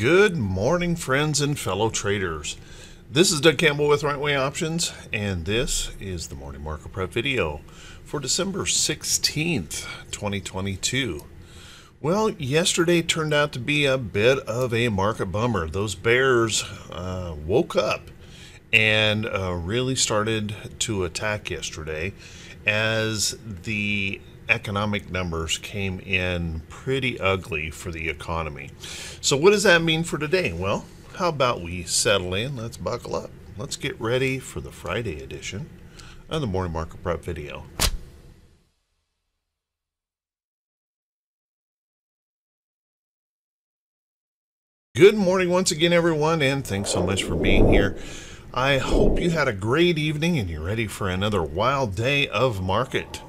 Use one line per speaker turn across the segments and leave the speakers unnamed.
Good morning, friends and fellow traders. This is Doug Campbell with Right Way Options, and this is the morning market prep video for December 16th, 2022. Well, yesterday turned out to be a bit of a market bummer. Those bears uh, woke up and uh, really started to attack yesterday as the economic numbers came in pretty ugly for the economy. So, what does that mean for today? Well, how about we settle in? Let's buckle up. Let's get ready for the Friday edition of the Morning Market Prep video. Good morning once again, everyone, and thanks so much for being here. I hope you had a great evening and you're ready for another wild day of market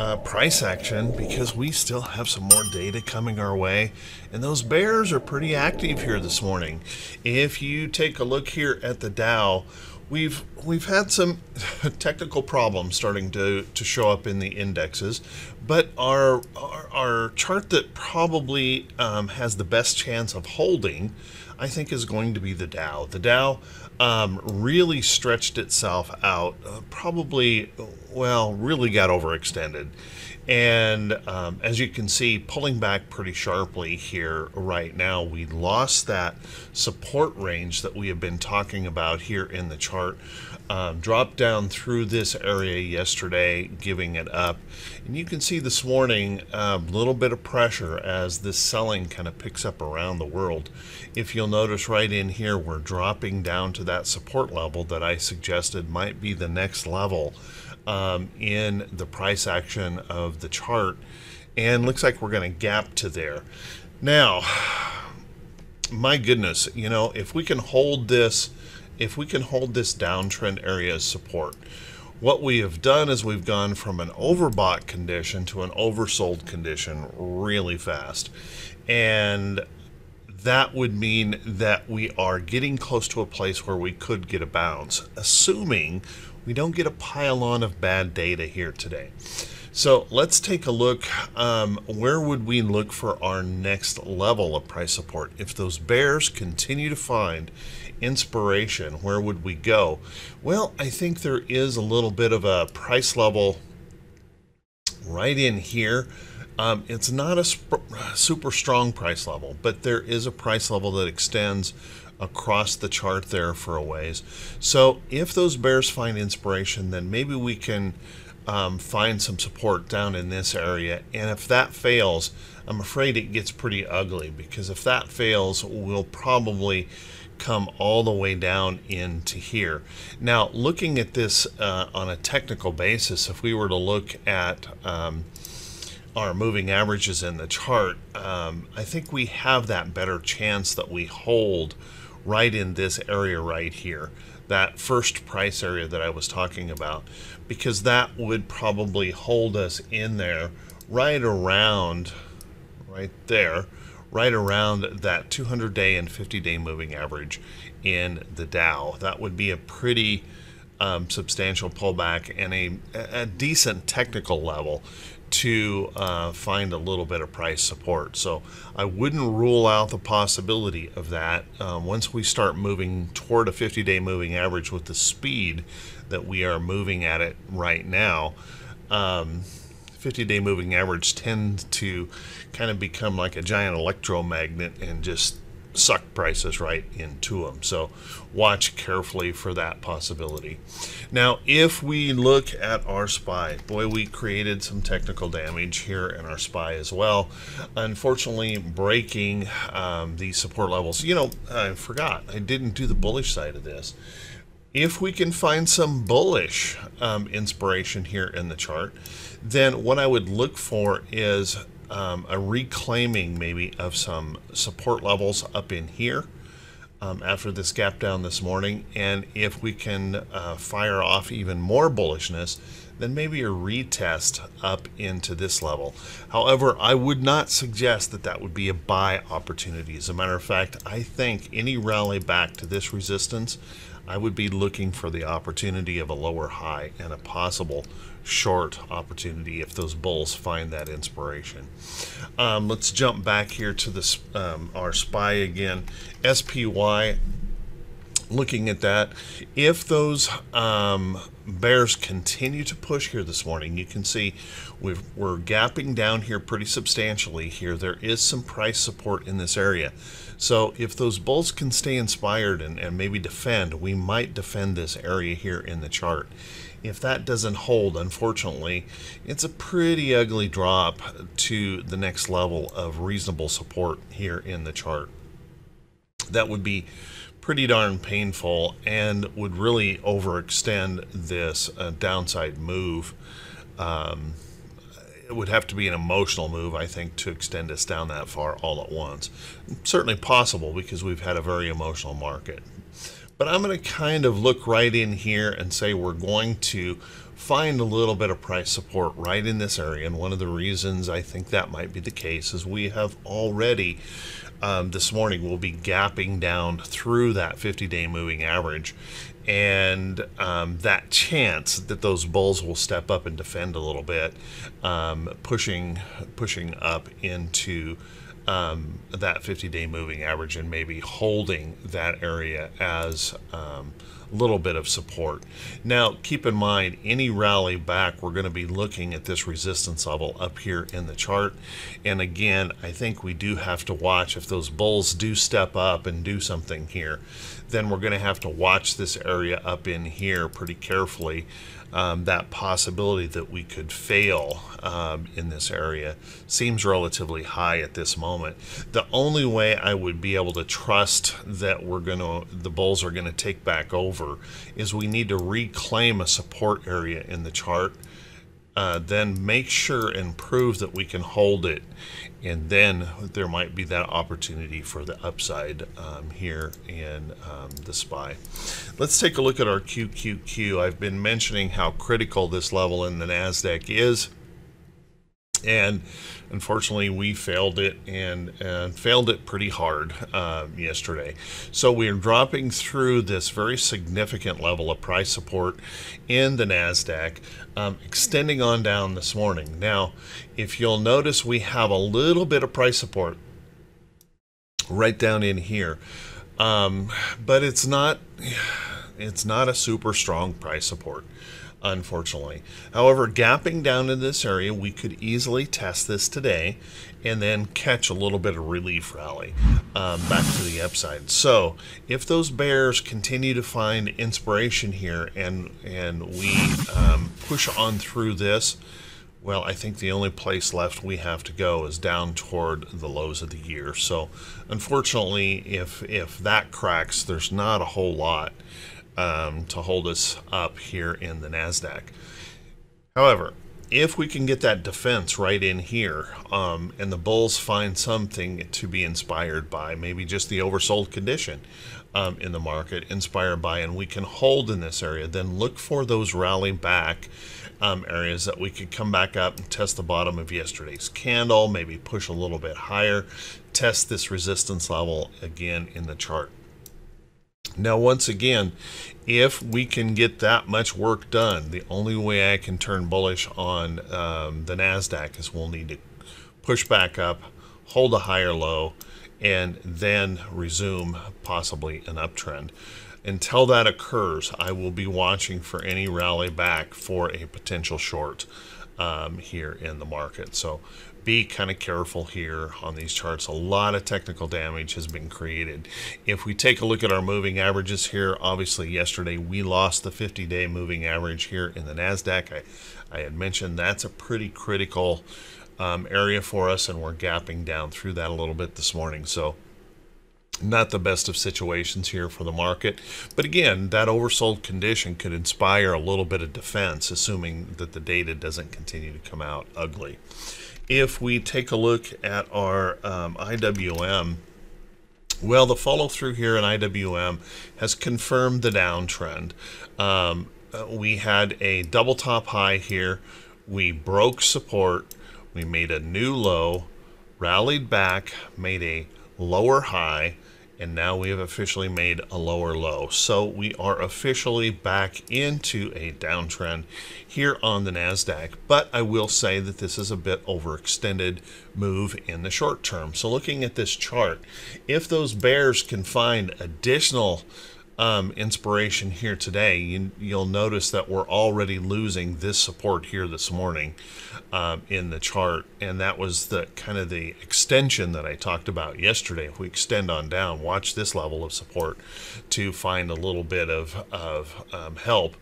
uh, price action because we still have some more data coming our way. And those bears are pretty active here this morning. If you take a look here at the Dow, we've we've had some technical problems starting to, to show up in the indexes, but our our, our chart that probably um, has the best chance of holding, I think, is going to be the Dow. The Dow um, really stretched itself out, uh, probably, well, really got overextended. And um, as you can see, pulling back pretty sharply here right now, we lost that support range that we have been talking about here in the chart um, dropped down through this area yesterday, giving it up. And you can see this morning a um, little bit of pressure as this selling kind of picks up around the world. If you'll notice right in here, we're dropping down to that support level that I suggested might be the next level um, in the price action of the chart. And looks like we're going to gap to there. Now, my goodness, you know, if we can hold this if we can hold this downtrend area as support, what we have done is we've gone from an overbought condition to an oversold condition really fast. And that would mean that we are getting close to a place where we could get a bounce, assuming we don't get a pile on of bad data here today. So let's take a look. Um, where would we look for our next level of price support? If those bears continue to find inspiration, where would we go? Well, I think there is a little bit of a price level right in here. Um, it's not a super strong price level, but there is a price level that extends across the chart there for a ways. So if those bears find inspiration, then maybe we can um, find some support down in this area. And if that fails, I'm afraid it gets pretty ugly because if that fails, we'll probably come all the way down into here. Now, looking at this uh, on a technical basis, if we were to look at um, our moving averages in the chart, um, I think we have that better chance that we hold right in this area right here that first price area that I was talking about because that would probably hold us in there right around right there right around that 200 day and 50 day moving average in the Dow. That would be a pretty um, substantial pullback and a, a decent technical level to uh, find a little bit of price support. So I wouldn't rule out the possibility of that um, once we start moving toward a 50 day moving average with the speed that we are moving at it right now. Um, 50 day moving average tend to kind of become like a giant electromagnet and just suck prices right into them. So watch carefully for that possibility. Now, if we look at our SPY, boy, we created some technical damage here in our SPY as well. Unfortunately, breaking um, the support levels. You know, I forgot, I didn't do the bullish side of this. If we can find some bullish um, inspiration here in the chart, then what I would look for is um, a reclaiming maybe of some support levels up in here um, after this gap down this morning. And if we can uh, fire off even more bullishness, then maybe a retest up into this level. However, I would not suggest that that would be a buy opportunity. As a matter of fact, I think any rally back to this resistance, I would be looking for the opportunity of a lower high and a possible short opportunity if those bulls find that inspiration. Um, let's jump back here to this um, our SPY again. SPY looking at that. If those um, bears continue to push here this morning, you can see we are gapping down here pretty substantially here. There is some price support in this area. So if those bulls can stay inspired and, and maybe defend, we might defend this area here in the chart. If that doesn't hold, unfortunately, it's a pretty ugly drop to the next level of reasonable support here in the chart. That would be pretty darn painful and would really overextend this uh, downside move. Um, it would have to be an emotional move, I think, to extend us down that far all at once. Certainly possible because we've had a very emotional market. But I'm going to kind of look right in here and say we're going to find a little bit of price support right in this area. And one of the reasons I think that might be the case is we have already um, this morning will be gapping down through that 50 day moving average. And um, that chance that those bulls will step up and defend a little bit, um, pushing pushing up into um, that 50 day moving average and maybe holding that area as um, little bit of support. Now, keep in mind, any rally back, we're going to be looking at this resistance level up here in the chart. And again, I think we do have to watch if those bulls do step up and do something here, then we're going to have to watch this area up in here pretty carefully um, that possibility that we could fail um, in this area seems relatively high at this moment. The only way I would be able to trust that we're going to, the bulls are going to take back over is we need to reclaim a support area in the chart uh, then make sure and prove that we can hold it and then there might be that opportunity for the upside um, here in um, the SPY. Let's take a look at our QQQ. I've been mentioning how critical this level in the NASDAQ is and unfortunately we failed it and, and failed it pretty hard uh, yesterday. So we're dropping through this very significant level of price support in the nasdaq um, extending on down this morning. Now if you'll notice we have a little bit of price support right down in here. Um, but it's not it's not a super strong price support unfortunately. However, gapping down in this area, we could easily test this today and then catch a little bit of relief rally um, back to the upside. So if those bears continue to find inspiration here and, and we um, push on through this, well, I think the only place left we have to go is down toward the lows of the year. So, unfortunately, if if that cracks, there's not a whole lot um, to hold us up here in the NASDAQ. However, if we can get that defense right in here um, and the bulls find something to be inspired by, maybe just the oversold condition um, in the market, inspired by, and we can hold in this area, then look for those rally back um, areas that we could come back up and test the bottom of yesterday's candle, maybe push a little bit higher, test this resistance level again in the chart. Now, once again, if we can get that much work done, the only way I can turn bullish on um, the NASDAQ is we'll need to push back up, hold a higher low, and then resume possibly an uptrend. Until that occurs, I will be watching for any rally back for a potential short um, here in the market. So be kind of careful here on these charts. A lot of technical damage has been created. If we take a look at our moving averages here, obviously yesterday we lost the 50-day moving average here in the NASDAQ. I, I had mentioned that's a pretty critical um, area for us and we're gapping down through that a little bit this morning. So not the best of situations here for the market. But again, that oversold condition could inspire a little bit of defense, assuming that the data doesn't continue to come out ugly if we take a look at our um, IWM, well, the follow through here in IWM has confirmed the downtrend. Um, uh, we had a double top high here. We broke support. We made a new low, rallied back, made a lower high, and now we have officially made a lower low. So we are officially back into a downtrend here on the NASDAQ. But I will say that this is a bit overextended move in the short term. So looking at this chart, if those bears can find additional um, inspiration here today, you, will notice that we're already losing this support here this morning um, in the chart. And that was the kind of the extension that I talked about yesterday. If we extend on down, watch this level of support to find a little bit of, of um, help.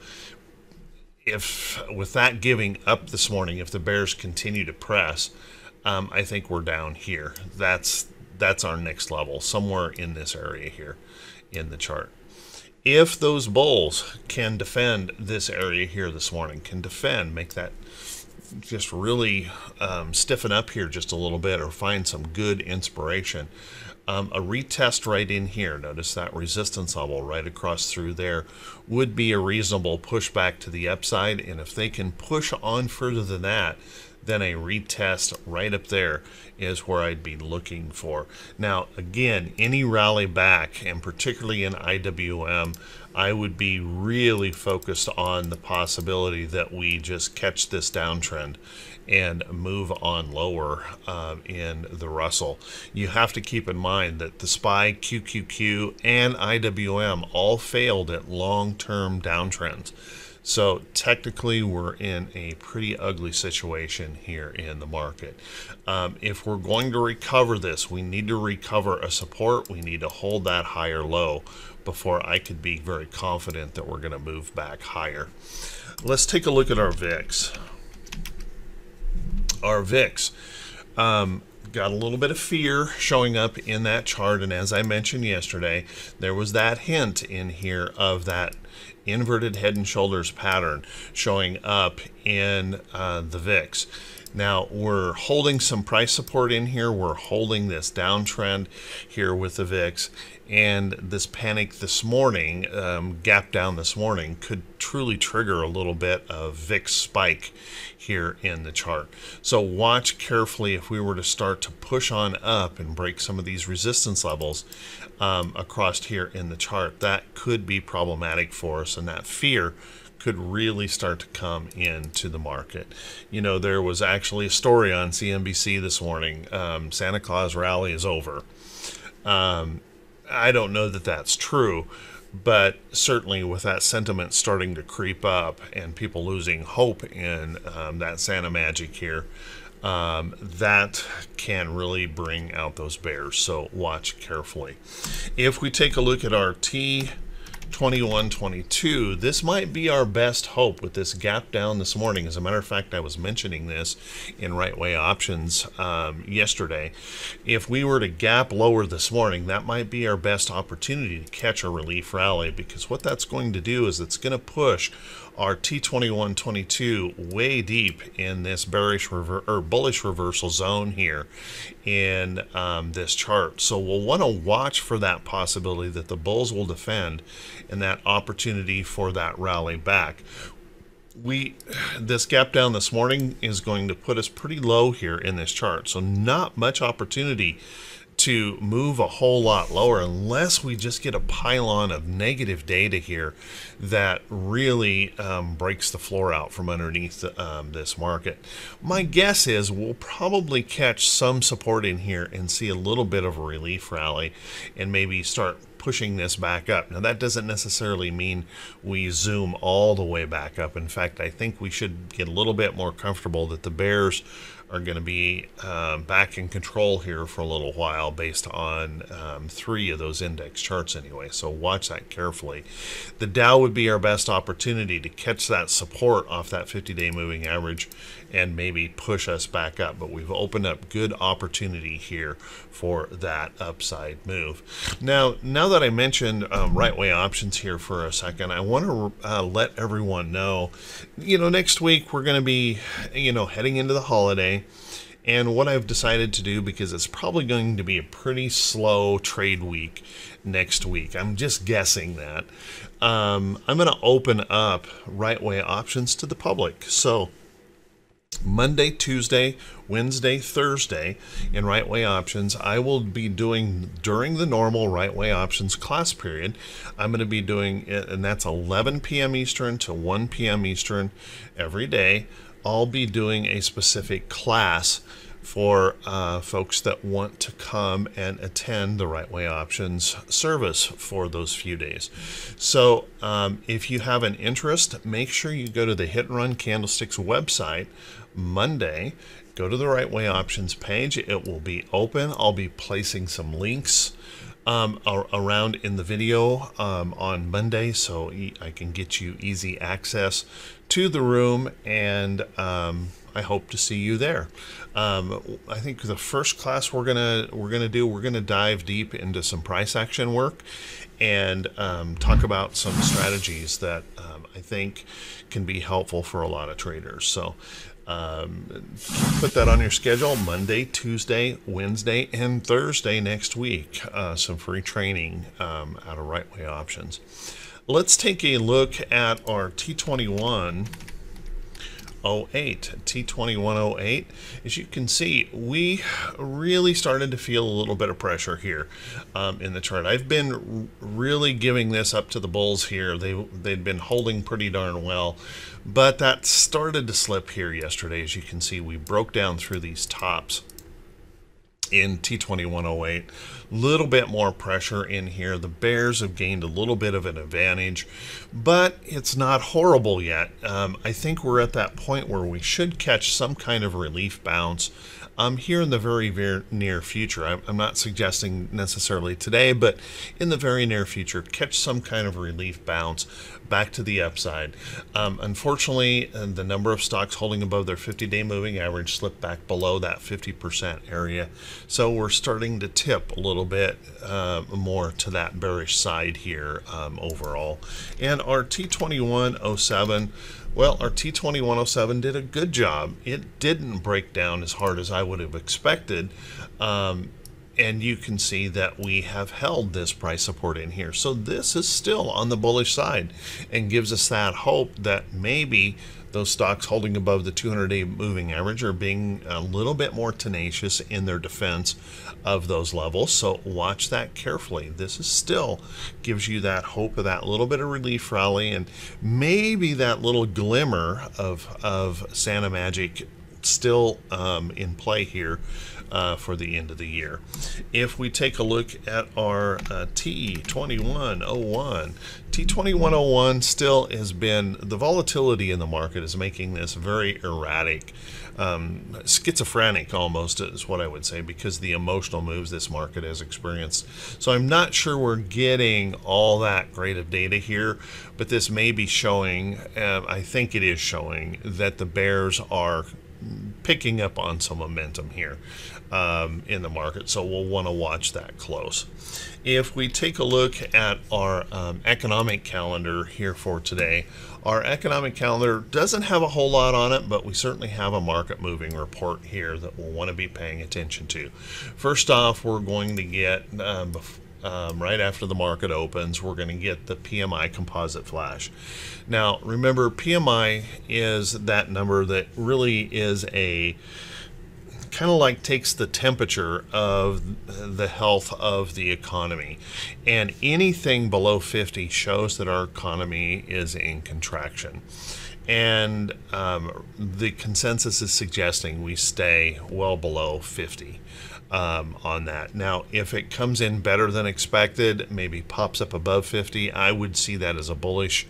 If with that giving up this morning, if the bears continue to press, um, I think we're down here. That's that's our next level, somewhere in this area here in the chart if those bulls can defend this area here this morning, can defend, make that just really um, stiffen up here just a little bit or find some good inspiration. Um, a retest right in here, notice that resistance level right across through there, would be a reasonable pushback to the upside. And if they can push on further than that, then a retest right up there is where I'd be looking for. Now, again, any rally back, and particularly in IWM, I would be really focused on the possibility that we just catch this downtrend and move on lower um, in the Russell. You have to keep in mind that the SPY, QQQ, and IWM all failed at long-term downtrends. So technically, we're in a pretty ugly situation here in the market. Um, if we're going to recover this, we need to recover a support. We need to hold that higher low before I could be very confident that we're going to move back higher. Let's take a look at our VIX. Our VIX. Um, got a little bit of fear showing up in that chart and as I mentioned yesterday there was that hint in here of that inverted head and shoulders pattern showing up in uh, the VIX. Now we're holding some price support in here. We're holding this downtrend here with the VIX and this panic this morning, um, gap down this morning, could truly trigger a little bit of VIX spike here in the chart. So watch carefully if we were to start to push on up and break some of these resistance levels um, across here in the chart. That could be problematic for us, and that fear could really start to come into the market. You know, there was actually a story on CNBC this morning um, Santa Claus rally is over. Um, I don't know that that's true, but certainly with that sentiment starting to creep up and people losing hope in um, that Santa magic here, um, that can really bring out those bears. So watch carefully. If we take a look at our T 2122. This might be our best hope with this gap down this morning. As a matter of fact, I was mentioning this in Right Way Options um, yesterday. If we were to gap lower this morning, that might be our best opportunity to catch a relief rally because what that's going to do is it's going to push our T2122 way deep in this bearish rever or bullish reversal zone here in um, this chart. So we'll want to watch for that possibility that the bulls will defend and that opportunity for that rally back. We this gap down this morning is going to put us pretty low here in this chart. So not much opportunity to move a whole lot lower unless we just get a pylon of negative data here that really um, breaks the floor out from underneath um, this market. My guess is we'll probably catch some support in here and see a little bit of a relief rally and maybe start pushing this back up. Now that doesn't necessarily mean we zoom all the way back up. In fact, I think we should get a little bit more comfortable that the bears are going to be um, back in control here for a little while based on um, three of those index charts anyway. So watch that carefully. The Dow would be our best opportunity to catch that support off that 50-day moving average and maybe push us back up. But we've opened up good opportunity here for that upside move. Now, now that I mentioned um, right way options here for a second, I want to uh, let everyone know, you know, next week we're going to be, you know, heading into the holiday. And what I've decided to do, because it's probably going to be a pretty slow trade week next week, I'm just guessing that, um, I'm going to open up right way options to the public. So Monday, Tuesday, Wednesday, Thursday in Right Way Options. I will be doing during the normal Right Way Options class period. I'm going to be doing it, and that's 11 p.m. Eastern to 1 p.m. Eastern every day. I'll be doing a specific class for uh, folks that want to come and attend the Right Way Options service for those few days. So, um, if you have an interest, make sure you go to the Hit and Run Candlesticks website Monday. Go to the Right Way Options page. It will be open. I'll be placing some links um, around in the video um, on Monday so I can get you easy access to the room and um, I hope to see you there. Um, I think the first class we're gonna we're gonna do we're gonna dive deep into some price action work and um, talk about some strategies that um, I think can be helpful for a lot of traders. So um, put that on your schedule Monday, Tuesday, Wednesday, and Thursday next week. Uh, some free training um, out of Right Way Options. Let's take a look at our T21 08 T2108 as you can see we really started to feel a little bit of pressure here um, in the chart I've been really giving this up to the bulls here they they'd been holding pretty darn well but that started to slip here yesterday as you can see. We broke down through these tops in T2108. a Little bit more pressure in here. The Bears have gained a little bit of an advantage, but it's not horrible yet. Um, I think we're at that point where we should catch some kind of relief bounce um, here in the very, very near future. I'm, I'm not suggesting necessarily today, but in the very near future, catch some kind of relief bounce back to the upside. Um, unfortunately, uh, the number of stocks holding above their 50-day moving average slipped back below that 50% area. So we're starting to tip a little bit uh, more to that bearish side here um, overall. And our T2107 well, our T2107 did a good job. It didn't break down as hard as I would have expected. Um, and you can see that we have held this price support in here. So this is still on the bullish side and gives us that hope that maybe those stocks holding above the 200-day moving average are being a little bit more tenacious in their defense of those levels. So watch that carefully. This is still gives you that hope of that little bit of relief rally and maybe that little glimmer of, of Santa Magic still um, in play here uh, for the end of the year. If we take a look at our uh, T2101, T2101 still has been, the volatility in the market is making this very erratic. Um, schizophrenic almost is what I would say because the emotional moves this market has experienced. So I'm not sure we're getting all that great of data here, but this may be showing, uh, I think it is showing, that the bears are picking up on some momentum here um, in the market. So we'll want to watch that close. If we take a look at our um, economic calendar here for today, our economic calendar doesn't have a whole lot on it, but we certainly have a market moving report here that we'll want to be paying attention to. First off, we're going to get um, um, right after the market opens, we're going to get the PMI composite flash. Now, remember, PMI is that number that really is a kind of like takes the temperature of the health of the economy. And anything below 50 shows that our economy is in contraction. And um, the consensus is suggesting we stay well below 50 um, on that. Now, if it comes in better than expected, maybe pops up above 50, I would see that as a bullish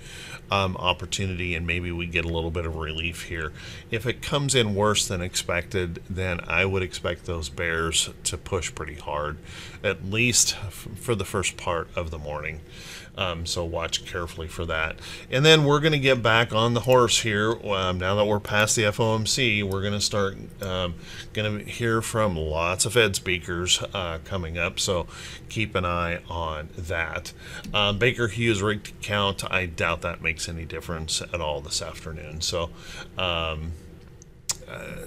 um, opportunity and maybe we get a little bit of relief here. If it comes in worse than expected, then I would expect those bears to push pretty hard, at least for the first part of the morning. Um, so watch carefully for that. And then we're going to get back on the horse here. Um, now that we're past the FOMC, we're going to start um, going to hear from lots of Fed speakers uh, coming up. So keep an eye on that. Um, Baker Hughes rig count, I doubt that makes any difference at all this afternoon. So um, uh,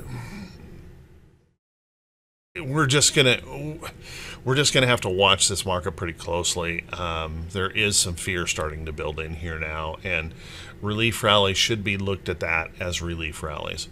we're just gonna we're just gonna have to watch this market pretty closely. Um, there is some fear starting to build in here now, and relief rallies should be looked at that as relief rallies.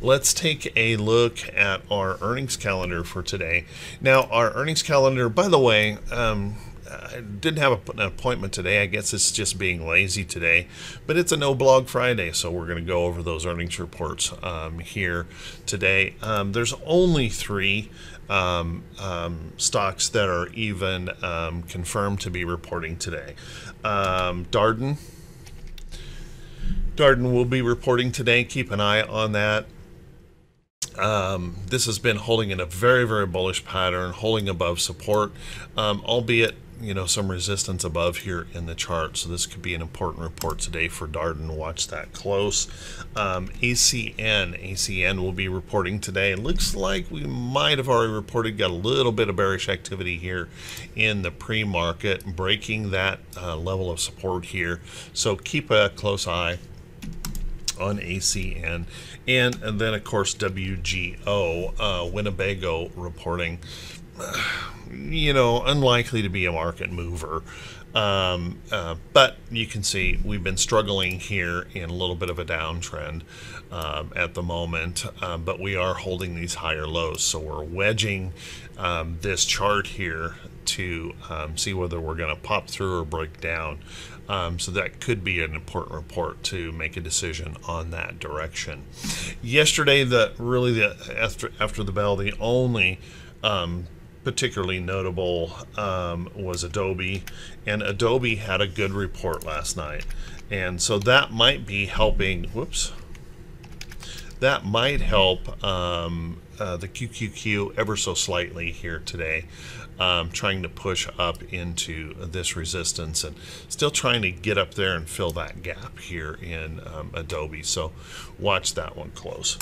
Let's take a look at our earnings calendar for today. Now, our earnings calendar, by the way, um, I didn't have an appointment today. I guess it's just being lazy today, but it's a no blog Friday, so we're going to go over those earnings reports um, here today. Um, there's only three um, um stocks that are even um, confirmed to be reporting today. Um, Darden. Darden will be reporting today. Keep an eye on that. Um, this has been holding in a very, very bullish pattern, holding above support, um, albeit you know some resistance above here in the chart. So this could be an important report today for Darden watch that close. Um, ACN ACN will be reporting today. Looks like we might have already reported got a little bit of bearish activity here in the pre-market breaking that uh, level of support here. So keep a close eye on ACN and, and then of course WGO uh, Winnebago reporting you know, unlikely to be a market mover. Um, uh, but you can see we've been struggling here in a little bit of a downtrend um, at the moment, uh, but we are holding these higher lows. So we're wedging um, this chart here to um, see whether we're going to pop through or break down. Um, so that could be an important report to make a decision on that direction. Yesterday, the really the after after the bell, the only um, particularly notable um, was Adobe, and Adobe had a good report last night, and so that might be helping. Whoops, that might help um, uh, the QQQ ever so slightly here today um, trying to push up into this resistance and still trying to get up there and fill that gap here in um, Adobe. So watch that one close.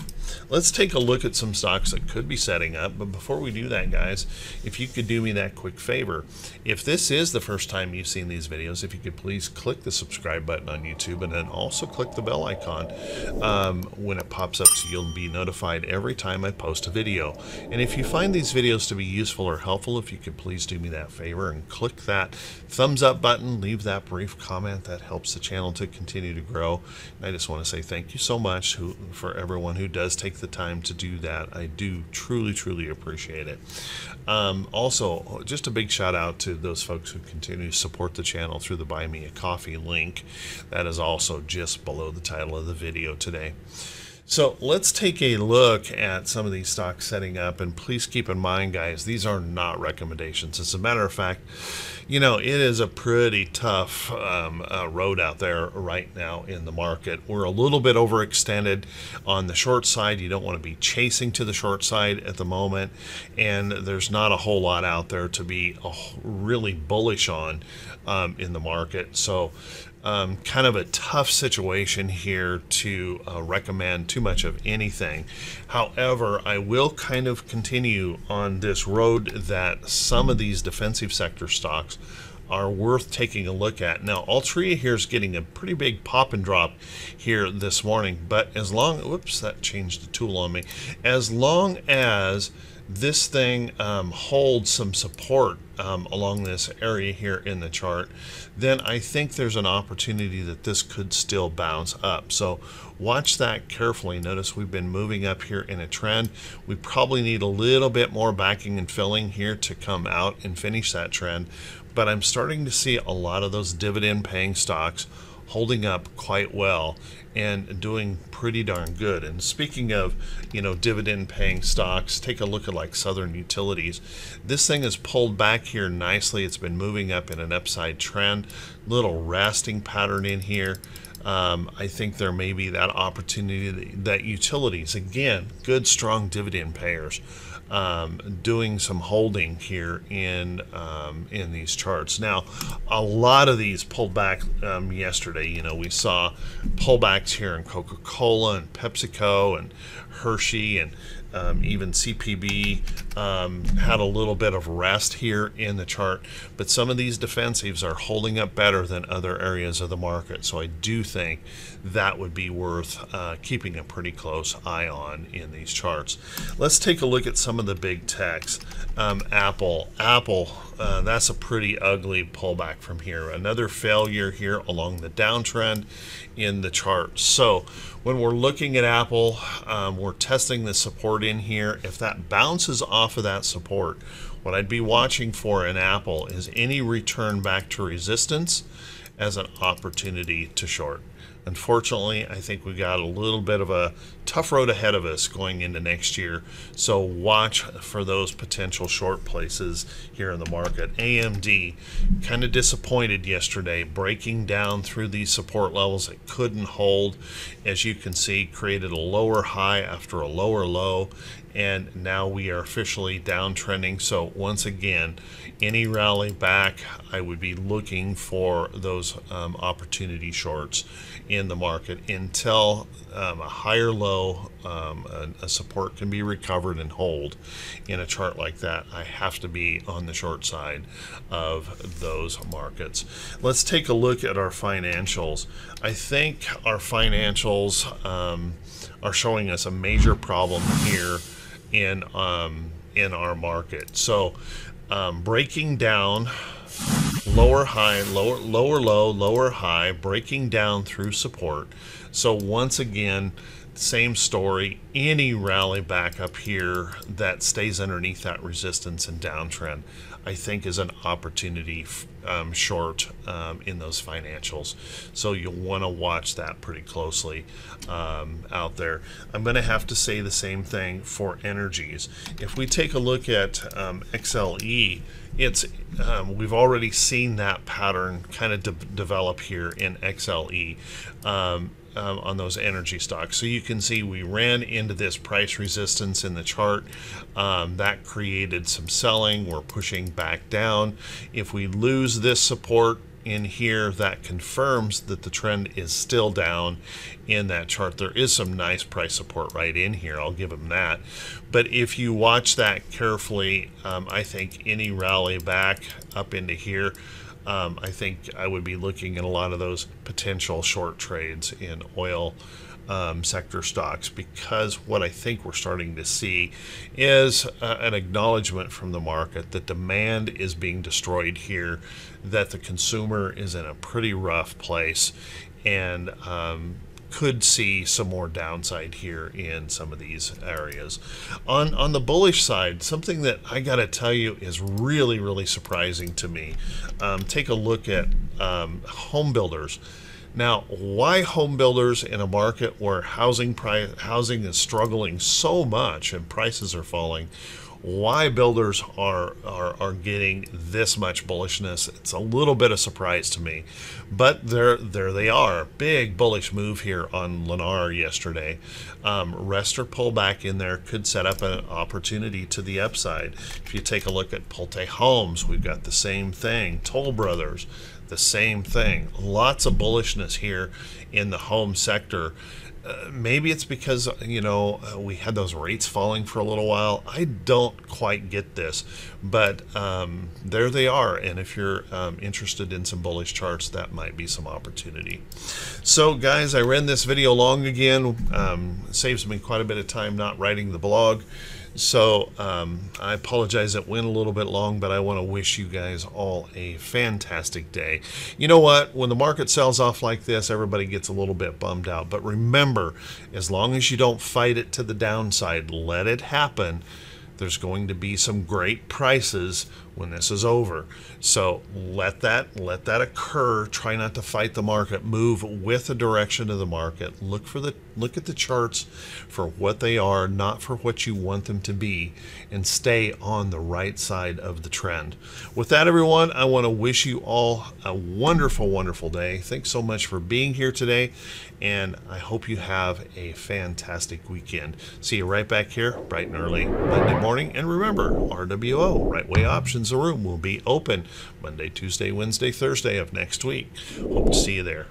Let's take a look at some stocks that could be setting up. But before we do that, guys, if you could do me that quick favor, if this is the first time you've seen these videos, if you could please click the subscribe button on YouTube and then also click the bell icon um, when it pops up so you'll be notified every time I post a video. And if you find these videos to be useful or helpful, if you could could please do me that favor and click that thumbs up button, leave that brief comment. That helps the channel to continue to grow. And I just want to say thank you so much who, for everyone who does take the time to do that. I do truly, truly appreciate it. Um, also, just a big shout out to those folks who continue to support the channel through the Buy Me a Coffee link. That is also just below the title of the video today. So let's take a look at some of these stocks setting up. And please keep in mind, guys, these are not recommendations. As a matter of fact, you know, it is a pretty tough um, uh, road out there right now in the market. We're a little bit overextended on the short side. You don't want to be chasing to the short side at the moment. And there's not a whole lot out there to be really bullish on um, in the market. So um, kind of a tough situation here to uh, recommend too much of anything. However, I will kind of continue on this road that some of these defensive sector stocks are worth taking a look at. Now, Altria here is getting a pretty big pop and drop here this morning, but as long, whoops, that changed the tool on me. As long as this thing um, holds some support um, along this area here in the chart, then I think there's an opportunity that this could still bounce up. So watch that carefully. Notice we've been moving up here in a trend. We probably need a little bit more backing and filling here to come out and finish that trend. But I'm starting to see a lot of those dividend paying stocks holding up quite well and doing pretty darn good. And speaking of, you know, dividend paying stocks, take a look at like Southern Utilities. This thing has pulled back here nicely. It's been moving up in an upside trend. Little resting pattern in here. Um, I think there may be that opportunity that utilities, again, good, strong dividend payers, um, doing some holding here in um, in these charts. Now, a lot of these pulled back um, yesterday. You know, we saw pullbacks here in Coca-Cola and PepsiCo and Hershey and Um, even CPB um, had a little bit of rest here in the chart, but some of these defensives are holding up better than other areas of the market. So I do think that would be worth uh, keeping a pretty close eye on in these charts. Let's take a look at some of the big techs. Um, Apple, Apple, uh, that's a pretty ugly pullback from here. Another failure here along the downtrend in the chart. So when we're looking at Apple, um, we're testing the support in here. If that bounces off of that support, what I'd be watching for in Apple is any return back to resistance as an opportunity to short. Unfortunately, I think we got a little bit of a tough road ahead of us going into next year. So watch for those potential short places here in the market. AMD kind of disappointed yesterday, breaking down through these support levels it couldn't hold. As you can see, created a lower high after a lower low and now we are officially downtrending. So once again, any rally back, I would be looking for those um, opportunity shorts in the market until um, a higher low, um, a, a, support can be recovered and hold in a chart like that. I have to be on the short side of those markets. Let's take a look at our financials. I think our financials um, are showing us a major problem here in um, in our market. So um, breaking down lower high, lower lower low, lower high, breaking down through support. So once again, same story. Any rally back up here that stays underneath that resistance and downtrend, I think is an opportunity um, short um, in those financials. So you'll want to watch that pretty closely um, out there. I'm going to have to say the same thing for energies. If we take a look at um, XLE, it's um, we've already seen that pattern kind of de develop here in XLE. Um, um, on those energy stocks. So you can see we ran into this price resistance in the chart. Um, that created some selling. We're pushing back down. If we lose this support in here, that confirms that the trend is still down in that chart. There is some nice price support right in here. I'll give them that. But if you watch that carefully, um, I think any rally back up into here, um, I think I would be looking at a lot of those potential short trades in oil um, sector stocks because what I think we're starting to see is uh, an acknowledgement from the market that demand is being destroyed here, that the consumer is in a pretty rough place, and um, could see some more downside here in some of these areas. On on the bullish side, something that I got to tell you is really really surprising to me. Um, take a look at um, home builders. Now, why home builders in a market where housing price housing is struggling so much and prices are falling? why builders are, are, are getting this much bullishness. It's a little bit of surprise to me, but there, there they are. Big bullish move here on Lennar yesterday. Um, rest or pullback in there could set up an opportunity to the upside. If you take a look at Pulte Homes, we've got the same thing. Toll Brothers, the same thing. Lots of bullishness here in the home sector. Uh, maybe it's because you know uh, we had those rates falling for a little while. I don't quite get this, but um, there they are. And if you're um, interested in some bullish charts, that might be some opportunity. So, guys, I ran this video long again. Um, saves me quite a bit of time not writing the blog. So um, I apologize it went a little bit long, but I want to wish you guys all a fantastic day. You know what? When the market sells off like this, everybody gets a little bit bummed out. But remember, as long as you don't fight it to the downside, let it happen there's going to be some great prices when this is over. So let that let that occur. Try not to fight the market. Move with the direction of the market. Look for the look at the charts for what they are, not for what you want them to be, and stay on the right side of the trend. With that, everyone, I want to wish you all a wonderful, wonderful day. Thanks so much for being here today, and I hope you have a fantastic weekend. See you right back here, bright and early Monday morning. And remember, RWO, Right Way Options, the room will be open Monday, Tuesday, Wednesday, Thursday of next week. Hope to see you there.